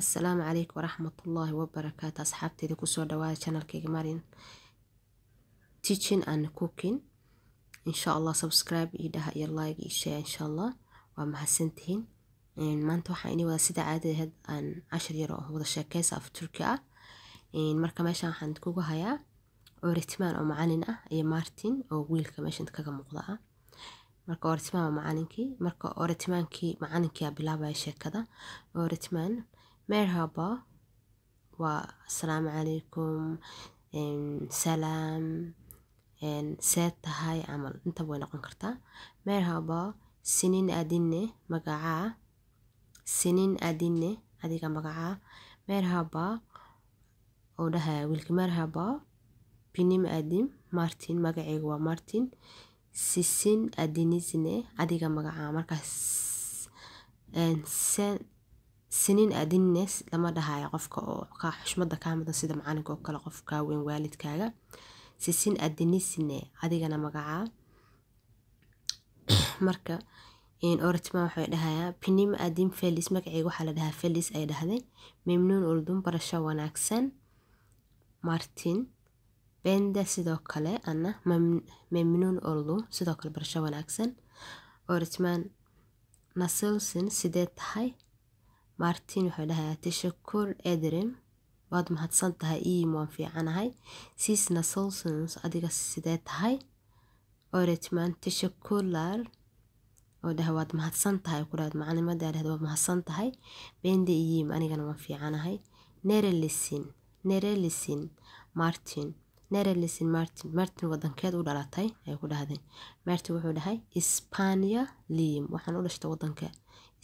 assalaamu calaykum waraxmatullaahi wabarakaatu asxaabteeda ku soo dhawaada channelkayga marin teaching and cooking. Insha allah subscribe iyo dhaha iyo like iyo share insha allah waa mahadsantihiin maanta waxaa inii wada sida caadada ahayd aan cashar yar oo wada sheekeysa af turki ah. Marka meeshan waxaan kugu hayaa oritmaan oo macalin ah iyo martin oo wiilka meeshan kaga muuqda ah. Marka oritmaan waa macalinkii marka oritmaankii macalinkia bilaabaya sheekada. Oritmaan merhaba. Waa asalaamu calaykum salaam see tahay camal intaba way noqon kartaa merhaba. Sinin adine magacaa sinin adine adiga magacaa merhaba. Oo dhahaya wiilka merhaba. Binim adim martin magaceyga waa martin. Sisin adinisne adiga magacaa markaas sinin adines lama dhahayo qofka oo xushmada kaa mudan sida macalinka oo kale qofka weyn waalidkaaga. Sisin adinisne adigana magacaa marka oritmaan waxay dhahayaa binim adim felis magaceyga waxaa la dhahaa felis ay dhahday. Memnuun uldun barasho wanaagsan. Martin bende sidoo kale ana memnuun oldum sidoo kale barasho wanaagsan. Oritmaan nasilsin sidee tahay martin wuxuu dhahayaa tashakur edrim waad mahadsan tahay iim waan fiicanahay siis nasilsins adiga sidee tahay? Oritmaan tashakurlar oo dhaha waad mahadsan tahay ku dhahad macalimadaa dhahda waad mahadsan tahay. Bende iyiim anigana waan fiicanahay nerelisin nerelisin martin nerelisin martin. Martin wadankeed u dhalatay ay ku dhahday martin wuxuu dhahay spania liim waxaan u dhashtay wadanka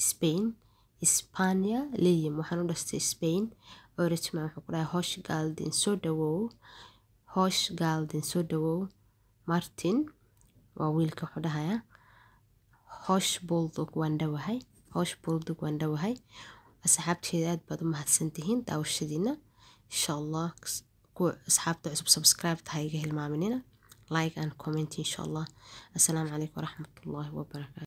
spain spania liim waxaan u dhashtay spain oritman wuxuu ku dhahay hosh gaaldin soo dhawow hosh gaaldin soo dhawow martin waa wiilka wuxuu dhahayaa hosh buldug waan dhawahay hosh buldug waan dhawahay asxaabteeda aad baad u mahadsantihiin daawashadiina insha allah kuwa asxaabta cusub subscribe tahay iga hilmaaminina like and comment insha allah assalaamu calaykum waraxmatullaahi wabarakaatu